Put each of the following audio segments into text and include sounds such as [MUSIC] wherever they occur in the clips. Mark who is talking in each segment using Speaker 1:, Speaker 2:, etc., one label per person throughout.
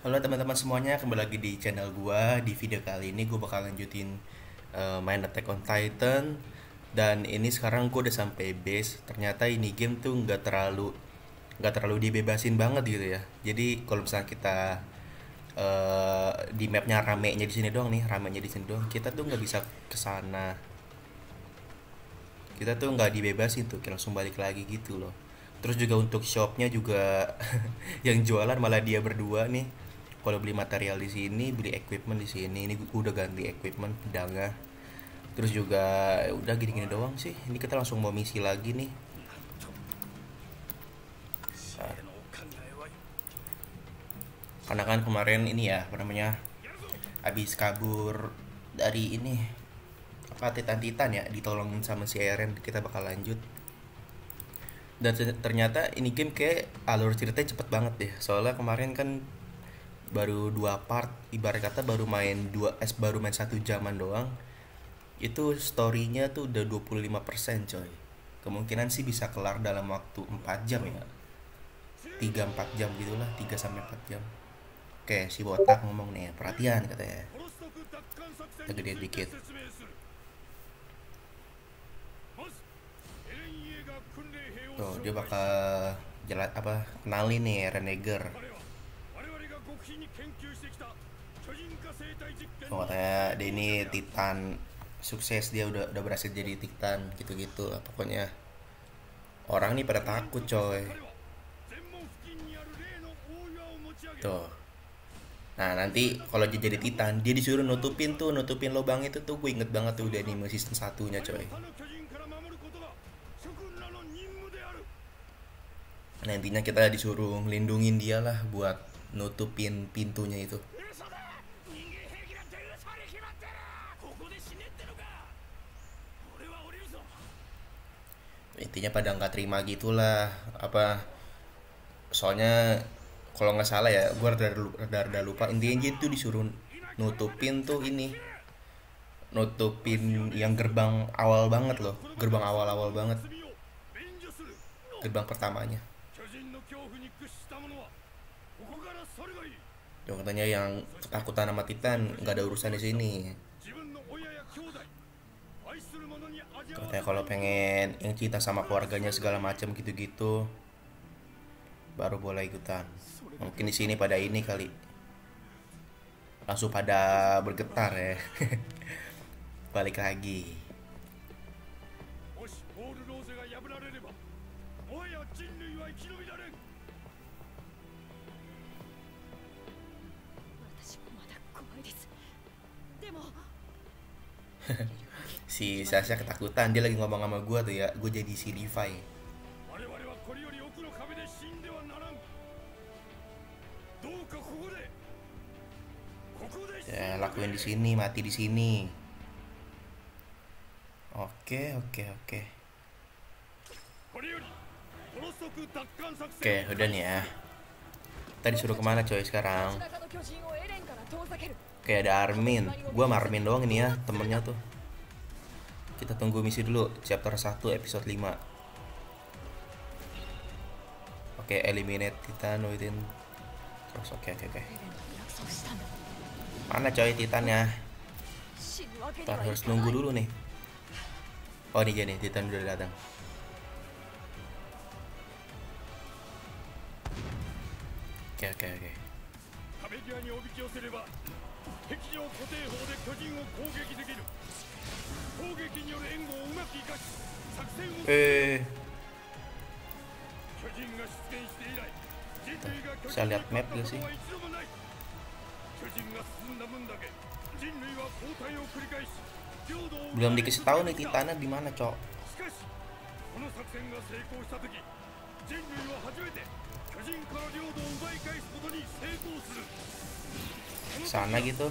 Speaker 1: Halo teman-teman semuanya, kembali lagi di channel gua. Di video kali ini gue bakal lanjutin eh, main Attack on Titan dan ini sekarang gue udah sampai base. Ternyata ini game tuh nggak terlalu nggak terlalu dibebasin banget gitu ya. Jadi kalau misalnya kita eh, di mapnya ramenya di sini doang nih, ramenya di sini doang, kita tuh nggak bisa ke sana. Kita tuh nggak dibebasin tuh, kita langsung balik lagi gitu loh. Terus juga untuk shopnya juga [LAUGHS] yang jualan malah dia berdua nih. Kalau beli material di sini, beli equipment di sini. Ini udah ganti equipment pedangnya. Terus juga ya udah gini-gini doang sih. Ini kita langsung mau misi lagi nih. Karena kan kemarin ini ya, apa namanya? Habis kabur dari ini apa Titan-Titan ya ditolongin sama si Eren kita bakal lanjut dan ter- ternyata ini game kayak alur ceritanya cepet banget deh soalnya kemarin kan baru dua part ibarat kata baru main dua es baru main satu jaman doang itu storynya tuh udah 25% coy. Kemungkinan sih bisa kelar dalam waktu 4 jam ya. 3-4 jam gitulah 3 sampai 4 jam. Oke si botak ngomong nih perhatian katanya. Kita gedein dikit. Tuh dia bakal jelas apa kenalin nih Renegger Oh, katanya ini Titan. Sukses dia udah udah berhasil jadi Titan gitu-gitu pokoknya. Orang nih pada takut coy. Tuh. Nah nanti kalau dia jadi Titan dia disuruh nutupin tuh nutupin lubang itu tuh. Gue inget banget tuh udah anime season satunya coy. Nah intinya kita disuruh ngelindungin dia lah buat nutupin pintunya itu intinya pada nggak terima gitulah. Apa soalnya kalau nggak salah ya gue rada, rada, rada lupa. Intinya dia tuh disuruh nutupin tuh ini nutupin yang gerbang awal banget loh. Gerbang awal-awal banget. Gerbang pertamanya. Yang katanya yang ketakutan sama Titan nggak ada urusan di sini. Katanya kalau pengen yang cinta sama keluarganya segala macam gitu-gitu baru boleh ikutan. Mungkin di sini pada ini kali. Langsung pada bergetar ya. [LAUGHS] Balik lagi. [LAUGHS]
Speaker 2: も [LAUGHS]
Speaker 1: si Sasha ketakutan dia lagi ngomong sama gue tuh ya gue jadi si Levi. Ya lakuin di sini mati di sini. Oke oke oke. Oke udah nih ya. Tadi suruh ke mana coy sekarang? Kayak ada Armin. Gue sama Armin doang ini ya temennya tuh Kita tunggu misi dulu, chapter 1 episode 5. Oke, eliminate Titan within Terus oke oke oke.
Speaker 3: エレンと約束したんだ
Speaker 1: Mana coy Titannya?
Speaker 3: 死ぬわけに
Speaker 1: Ntar
Speaker 3: はい
Speaker 1: harus
Speaker 3: かない
Speaker 1: nunggu dulu nih. Oh, ini dia nih, Titan udah datang. Oke oke oke.
Speaker 2: 壁際におびき寄せれば敵上固定砲で巨人を攻撃できる
Speaker 1: Eh.
Speaker 2: Saya
Speaker 1: lihat map gak sih? Belum dikasih tahu nih titannya di mana, Cok. Sana gitu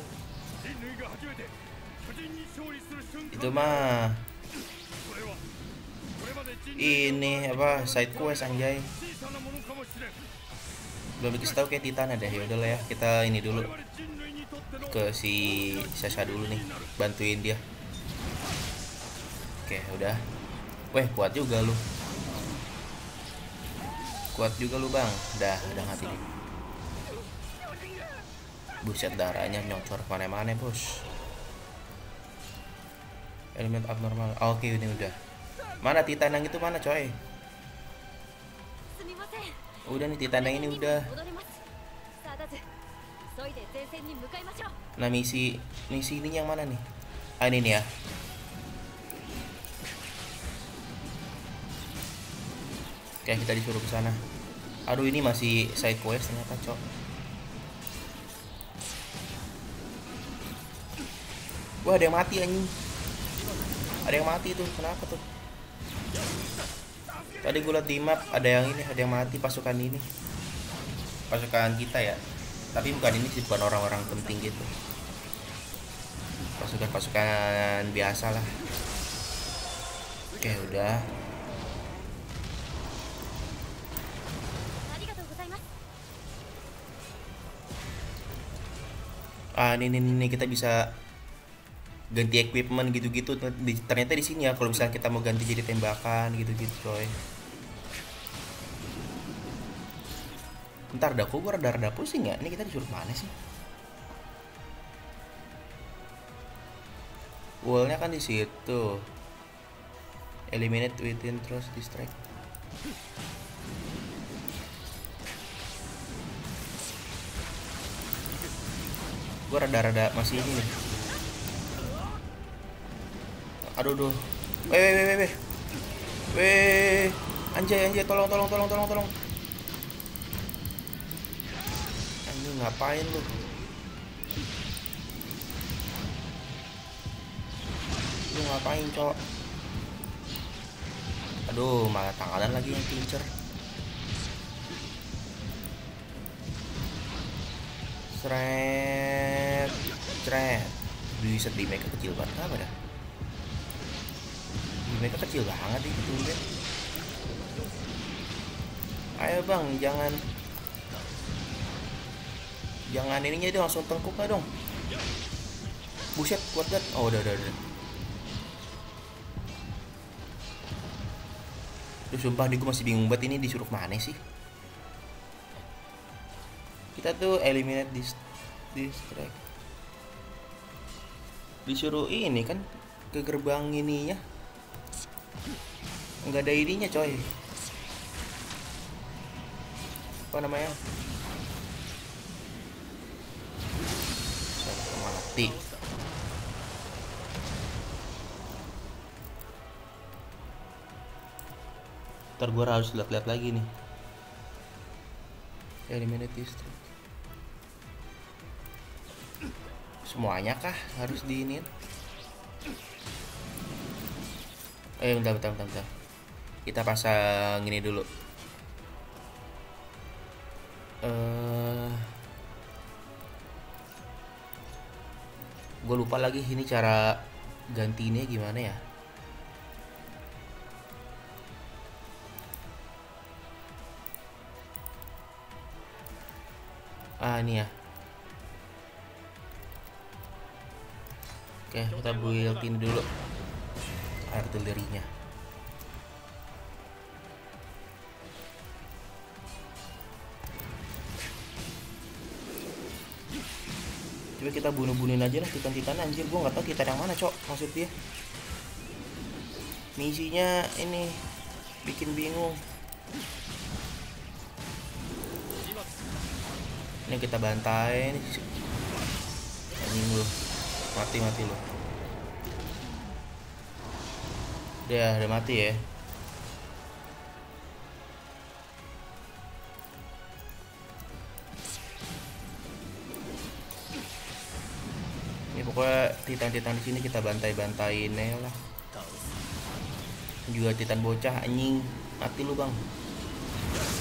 Speaker 1: itu mah ini apa side quest anjay. Belum dikasih tahu kayak Titan ada. Ya udahlah ya kita ini dulu. Ke si Sasha dulu nih bantuin dia. Oke udah. Weh kuat juga lu. Kuat juga lu bang. Dah udah mati buset darahnya nyocor mana-mana bos elemen abnormal. Ah, oke okay, ini udah. Mana titan yang itu mana coy? Udah nih titan yang ini udah. Nah misi misi ini yang mana nih? Ah ini nih ya. Oke kita disuruh ke sana. Aduh ini masih side quest ternyata coy. wah ada yang mati anjing ada yang mati tuh kenapa tuh? Tadi gue liat di map ada yang ini ada yang mati pasukan ini. Pasukan kita ya. Tapi bukan ini sih bukan orang-orang penting gitu. Pasukan-pasukan biasa lah. Oke udah. Ah ini, ini, ini kita bisa ganti equipment gitu-gitu ternyata di sini ya kalau misalnya kita mau ganti jadi tembakan gitu-gitu coy. Ntar dah kok gue rada-rada pusing ya. Ini kita disuruh mana sih? Wallnya kan di situ. Eliminate within trust distract. Gue rada-rada masih ini nih aduh duh weh weh weh weh. Weh. Anjay anjay. Tolong tolong tolong tolong tolong. Anjing ngapain lu? Lu ngapain cok aduh malah tanganan lagi yang pincer. Sret, sret. Bisa di mereka kecil banget. Apa dah? Mereka kecil banget itu. Ayo bang, jangan jangan ininya dong langsung tengkuknya dong. Buset, kuat banget. Oh, udah, udah, udah. Duh, sumpah nih gue masih bingung banget ini disuruh mana sih? kita tuh eliminate dis distract disuruh ini kan ke gerbang ininya nggak ada ininya coy. Apa namanya? Saya mati. Ntar gua harus lihat-lihat lagi nih. Eliminate distract semuanya kah harus diinin eh bentar bentar bentar, bentar. kita pasang ini dulu. Eh gue lupa lagi ini cara gantinya gimana ya. Ah ini ya. Oke, kita build ini dulu artilerinya. Coba kita bunuh-bunuhin aja lah titan-titan anjir gua nggak tahu titan yang mana, Cok. Maksud dia. Misinya ini bikin bingung. Ini kita bantai lu mati mati lo Ya, udah mati ya. Ini pokoknya titan-titan di sini kita bantai-bantai nih lah. Juga titan bocah anjing, mati lu, Bang.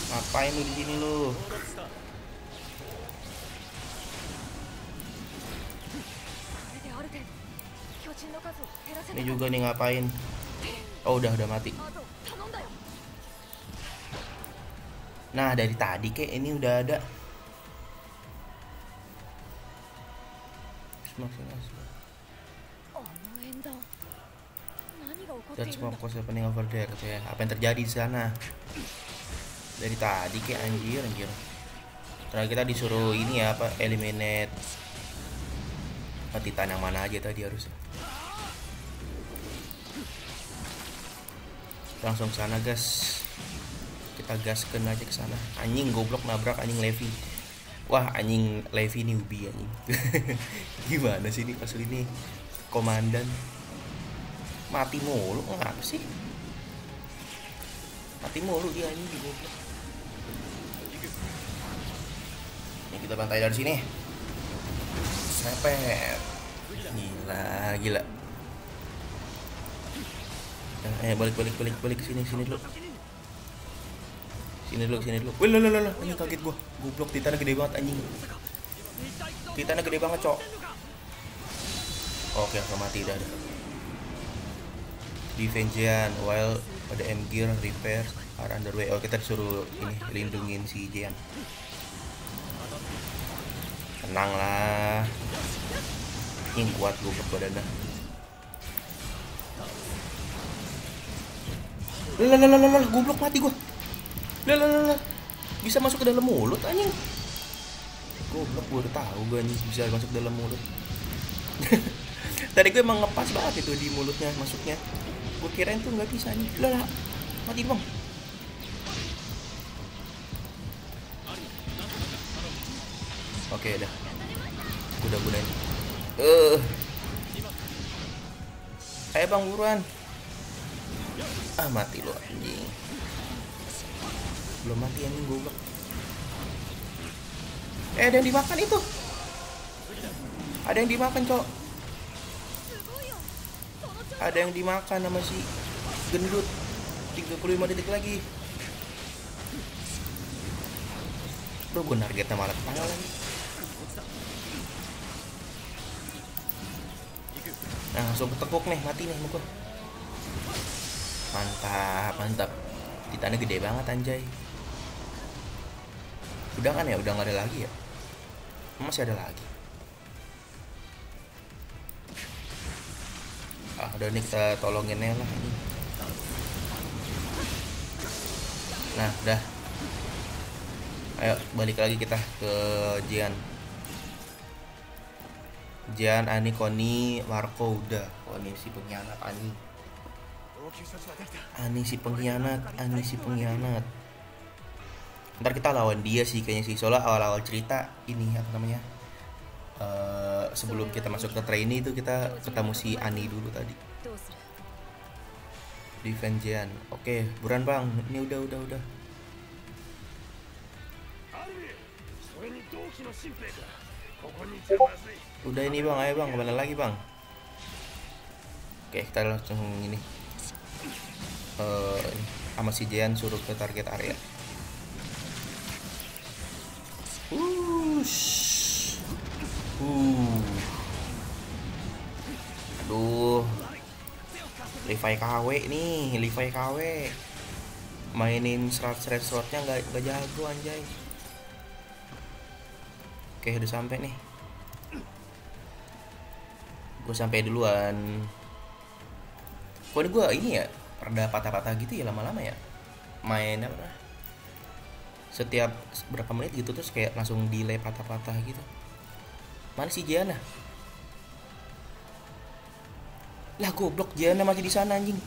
Speaker 1: Ngapain lu di sini lu? Ini juga nih ngapain? Oh udah udah mati. Nah dari tadi kayak ini udah ada. Dan
Speaker 3: semua
Speaker 1: kos pening over there ya. Apa yang terjadi di sana? Dari tadi kayak anjir anjir. Karena kita disuruh ini ya apa eliminate Titan yang mana aja tadi harusnya. Langsung sana gas. Kita gaskan aja ke sana. Anjing goblok nabrak anjing Levi. Wah anjing Levi ini ubi anjing. [LAUGHS] Gimana sih ini pas ini komandan mati mulu ngapa sih? Mati mulu dia anjing goblok. Ini kita bantai dari sini. Sepet. Gila, gila. Eh, balik balik balik balik sini sini dulu. Sini dulu, sini dulu. Wih, lo lo lo, anjing kaget gua. Goblok titannya gede banget anjing. Titannya gede banget, Cok. Oke, langsung mati dah. Defensian, while ada M gear, repair, are underway. Oh, kita disuruh ini lindungin si Jian. Tenang lah. Ini kuat goblok badannya. Lah, goblok mati gua. Lah. Bisa masuk ke dalam mulut anjing. Goblok gua udah tahu gua anjing bisa masuk ke dalam mulut. [LAUGHS] Tadi gue emang ngepas banget itu di mulutnya masuknya. Gue kirain tuh nggak bisa nih. Lah mati bang. Oke udah. Udah gunain. Eh. Ayo bang buruan. Ah mati lo anjing. Belum mati anjing goblok. Eh ada yang dimakan itu. Ada yang dimakan, Cok. Ada yang dimakan sama si gendut. 35 detik lagi. Bro, gue targetnya malah kepala lagi. Nah, langsung ketekuk nih, mati nih gua. Mantap, mantap. Titannya gede banget anjay. Udah kan ya, udah nggak ada lagi ya? Masih ada lagi. Ah, udah nih kita tolongin lah ini. Nah, udah. Ayo balik lagi kita ke Jian. Jian, Ani, Koni, Marco udah. Koni si pengkhianat Ani. Ani si pengkhianat, Ani si pengkhianat. Ntar kita lawan dia sih kayaknya sih soalnya awal-awal cerita ini apa namanya? Uh, sebelum kita masuk ke trainee itu kita ketemu si Ani dulu tadi. Defensian. Oke, okay, buran bang. Ini udah udah udah. Udah ini bang, ayo bang, ke mana lagi bang? Oke, okay, kita langsung ini. Eh, sama si Jian suruh ke target area. Wush. Uh. Aduh. Levi KW nih, Levi KW. Mainin serat-serat slotnya nggak nggak jago anjay. Oke, udah sampai nih. Gue sampai duluan. Ini gue ini ya, rada patah-patah gitu ya lama-lama ya. Main apa? Setiap berapa menit gitu terus kayak langsung delay patah-patah gitu. Mana si Jana? Lah goblok Jana masih di sana anjing.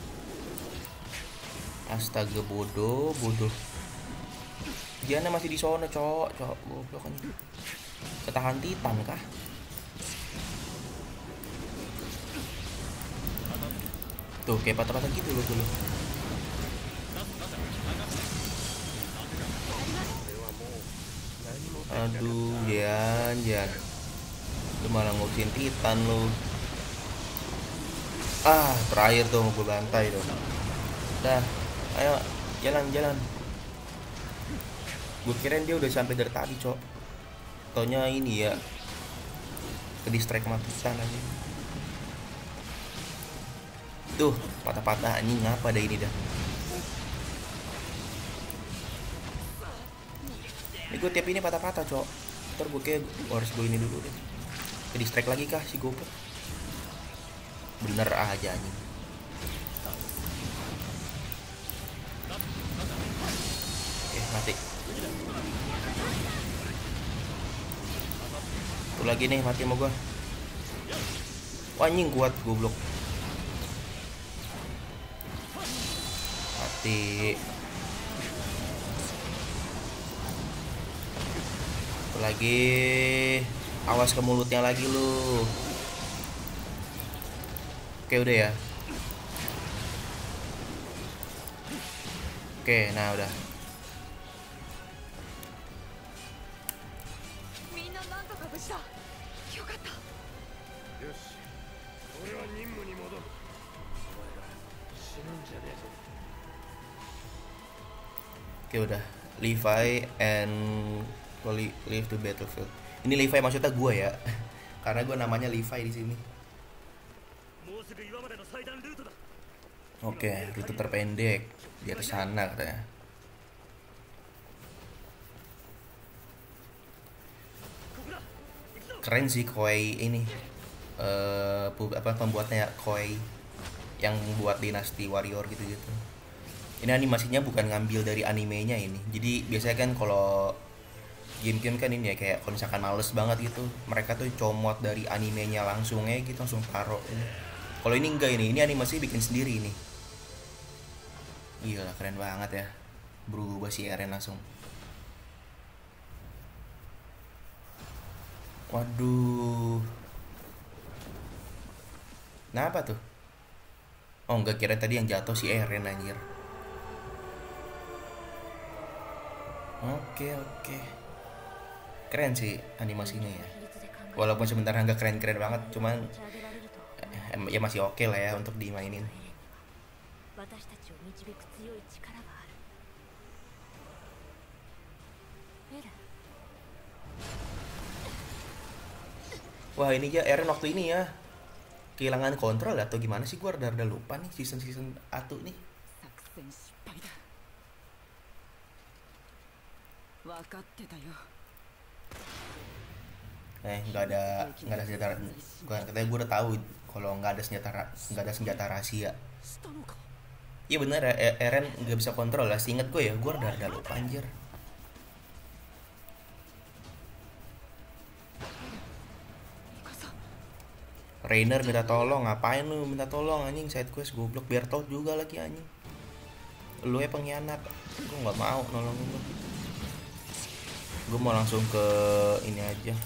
Speaker 1: Astaga bodoh, bodoh. Jana masih di sana, cowok, cowok goblok anjing. Ketahan Titan kah? Tuh kayak patah-patah gitu loh loh. Aduh, Jan, Jan. Lu malah ngurusin Titan lu. Ah, terakhir tuh gue bantai tuh. Dah, ayo jalan jalan. Gue kirain dia udah sampai dari tadi, Cok. Taunya ini ya. Ke distract sama Titan aja. Tuh, patah-patah anjing ngapa ada ini dah. Ini gue tiap ini patah-patah, Cok. Ntar gue kayak gua harus gue ini dulu deh. Ke distract lagi kah si Goper? Bener aja anjing. Oke, mati. Satu lagi nih mati sama gua. Wah anjing kuat goblok. Mati. Satu lagi. Awas ke mulutnya lagi lu. Oke udah ya. Oke, nah udah.
Speaker 3: みんななんとか無事だよかった
Speaker 2: よし俺は任務に戻るお前ら死ぬんじゃねえぞ
Speaker 1: Oke udah Levi and Leave to Battlefield. Ini Levi maksudnya gue ya, [LAUGHS] karena gue namanya Levi di sini. Oke, okay, rute terpendek di atas sana katanya. Keren sih Koi ini. Uh, apa pembuatnya Koi yang buat dinasti warrior gitu-gitu. Ini animasinya bukan ngambil dari animenya ini. Jadi biasanya kan kalau game-game kan ini ya kayak kalau misalkan males banget gitu, mereka tuh comot dari animenya langsung aja gitu langsung taruh ini. Kalau ini enggak ini, ini animasi bikin sendiri ini. Gila keren banget ya. Berubah si Eren langsung. Waduh. Kenapa tuh? Oh enggak kira tadi yang jatuh si Eren anjir. Oke oke. Keren sih animasinya ya. Walaupun sebentar nggak keren-keren banget, cuman ya masih oke okay lah ya untuk dimainin. Wah ini ya Eren waktu ini ya kehilangan kontrol atau gimana sih gue udah lupa nih season season atu nih eh nggak ada nggak ada senjata gua, katanya gue udah tahu kalau nggak ada senjata nggak ada senjata rahasia iya bener e- e- Eren nggak bisa kontrol lah inget gue ya gue udah ada
Speaker 4: lo panjer
Speaker 1: Rainer minta tolong, ngapain lu minta tolong anjing side quest goblok biar tau juga lagi anjing. Lu ya pengkhianat. gua nggak mau nolongin lu. Gue mau langsung ke ini aja.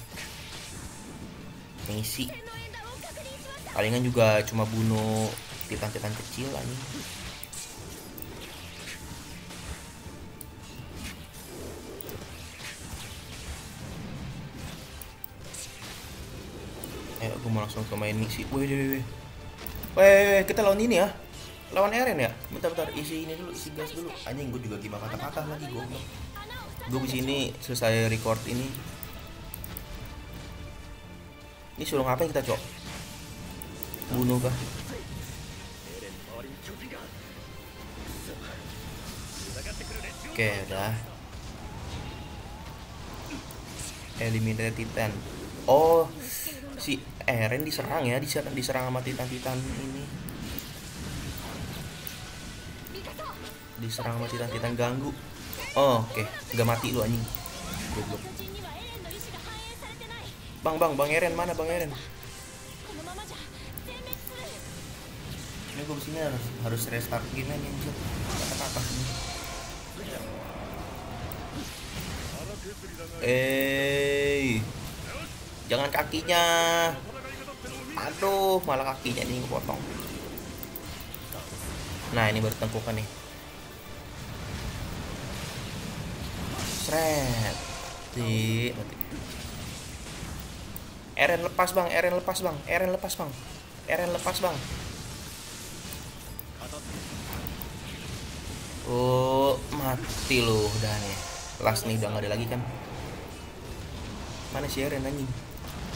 Speaker 1: Misi. Palingan juga cuma bunuh titan-titan kecil anjing. Ayo, gue mau langsung ke main misi. Wih, wih, wih. Weh, kita lawan ini ya. Lawan Eren ya. Bentar, bentar. Isi ini dulu, isi gas dulu. Anjing, gue juga gimana patah-patah lagi gue gue di ke sini selesai record ini. Ini suruh ngapain kita cok? Bunuh kah? Oke udah eliminate titan. Oh si Eren diserang ya diserang diserang sama titan-titan ini. Diserang sama titan-titan ganggu. Oh, oke. Okay. Gak mati lu anjing. Goblok. Bang, bang, Bang Eren mana Bang Eren? Ini gue sini harus, harus restart gini nih anjir. Kata-kata Eh. Jangan kakinya. Aduh, malah kakinya nih kepotong. Nah, ini bertengkukan nih. Sret. Mati. Eren lepas bang, Eren lepas bang, Eren lepas bang, Eren lepas bang. Oh, mati lu udah nih. Last nih udah nggak ada lagi kan? Mana si Eren anjing?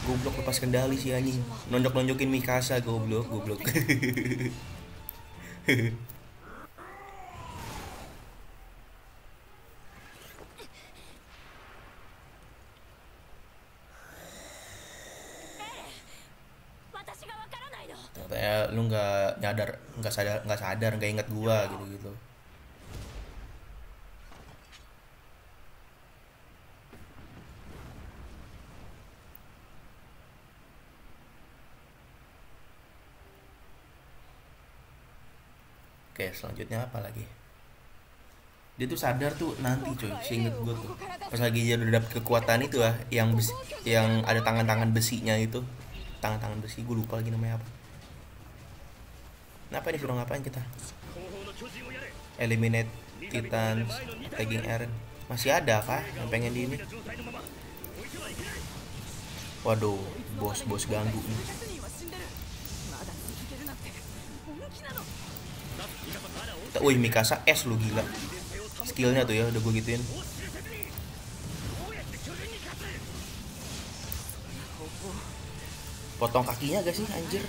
Speaker 1: Goblok lepas kendali si anjing. Nonjok-nonjokin Mikasa goblok, goblok. [LAUGHS] nggak sadar nggak sadar nggak inget gua gitu gitu Oke, selanjutnya apa lagi? Dia tuh sadar tuh nanti cuy, seinget gue tuh. Pas lagi dia udah dapet kekuatan itu lah, yang besi, yang ada tangan-tangan besinya itu. Tangan-tangan besi, gue lupa lagi namanya apa. Kenapa disuruh ngapain kita? Eliminate Titan tagging Eren. Masih ada kah yang pengen di ini? Waduh, bos-bos ganggu nih. Wih, Mikasa S lu gila. Skillnya tuh ya udah gue gituin. Potong kakinya gak sih anjir?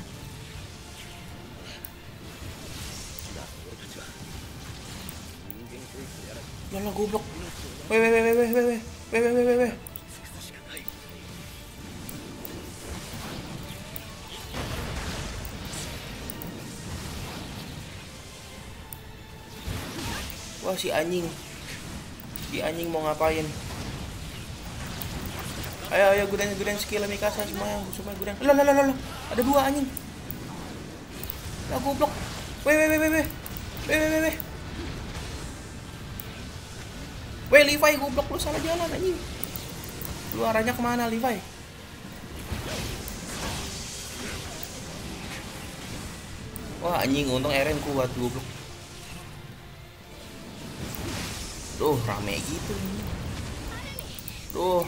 Speaker 2: Jangan
Speaker 1: lah goblok. Weh weh weh weh weh weh weh weh weh weh weh. Wah si anjing. Si anjing mau ngapain? Ayo ayo gudang gudang skill Mikasa semuanya semuanya gudang. Lah lah lah lah. Ada dua anjing. Lah goblok. Weh weh weh weh weh. Weh weh weh. Weh Levi goblok lu salah jalan anjing. Lu arahnya ke mana Levi? Wah anjing untung RM kuat goblok. Duh rame gitu. Duh.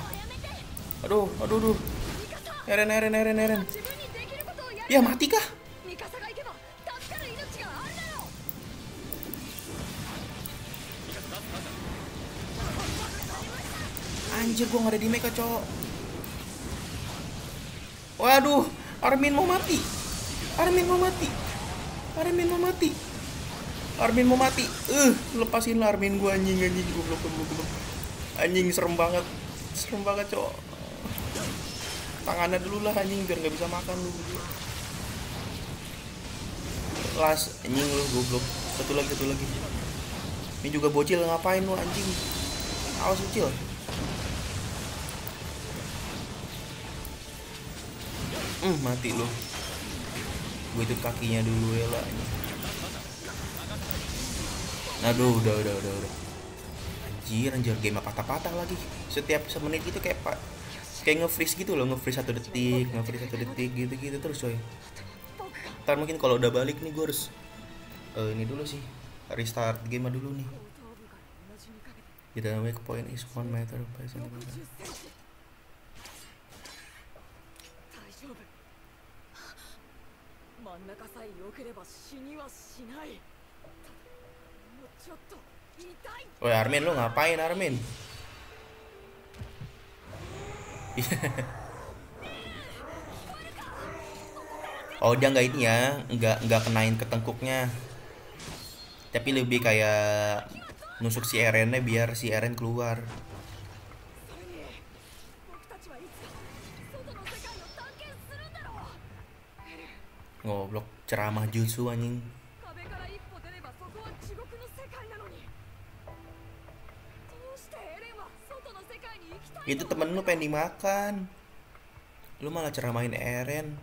Speaker 1: Aduh, aduh, aduh. Eren, Eren, Eren, Eren. Ya mati kah? Anjir, gua nggak ada di mecha, cowok. Waduh, Armin mau mati. Armin mau mati. Armin mau mati. Armin mau mati. Eh, lepasin lah Armin gua anjing anjing goblok goblok goblok. Anjing serem banget. Serem banget, cowok. Tangannya dulu lah anjing biar nggak bisa makan lu. Las anjing lu goblok. Satu lagi, satu lagi. Ini juga bocil ngapain lu anjing? Awas bocil. mm, mati lo gue itu kakinya dulu ya lah aduh udah udah udah udah. Anjir anjir game patah-patah lagi. Setiap semenit itu kayak pak kayak nge-freeze gitu loh nge-freeze satu detik nge-freeze satu detik gitu-gitu terus coy. Ntar mungkin kalau udah balik nih gue harus uh, ini dulu sih. Restart game dulu nih.
Speaker 4: Kita
Speaker 1: namanya ke point is one meter by
Speaker 4: 真ん中さえ良ければ死にはしないただもうちょっと痛い
Speaker 1: Woi Armin lu ngapain Armin? [LAUGHS] oh dia nggak ini ya, nggak nggak kenain ke tengkuknya. Tapi lebih kayak nusuk si Erennya biar si Eren keluar. Ngoblok ceramah jutsu anjing. Itu temen lu pengen dimakan. Lu malah ceramahin Eren.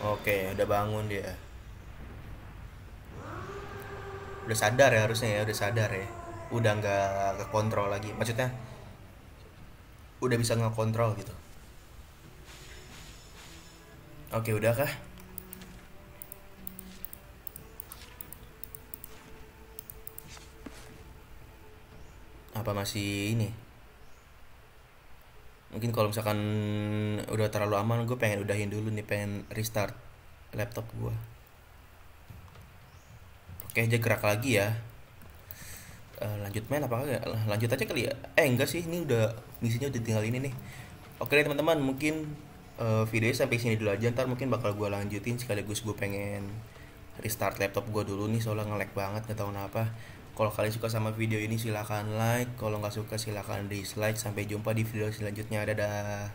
Speaker 1: Oke, udah bangun dia. Udah sadar ya harusnya ya, udah sadar ya. Udah nggak ke kontrol lagi. Maksudnya udah bisa ngekontrol gitu. Oke, udah kah? Apa masih ini? mungkin kalau misalkan udah terlalu aman gue pengen udahin dulu nih pengen restart laptop gue oke aja gerak lagi ya Eh, lanjut main apa enggak? Lanjut aja kali ya. Eh enggak sih ini udah misinya udah tinggal ini nih. Oke deh teman-teman mungkin eh, videonya sampai sini dulu aja. Ntar mungkin bakal gue lanjutin sekaligus gue pengen restart laptop gue dulu nih soalnya nge-lag banget nggak tahu kenapa. Kalau kalian suka sama video ini silahkan like. Kalau nggak suka silahkan dislike. Sampai jumpa di video selanjutnya. Dadah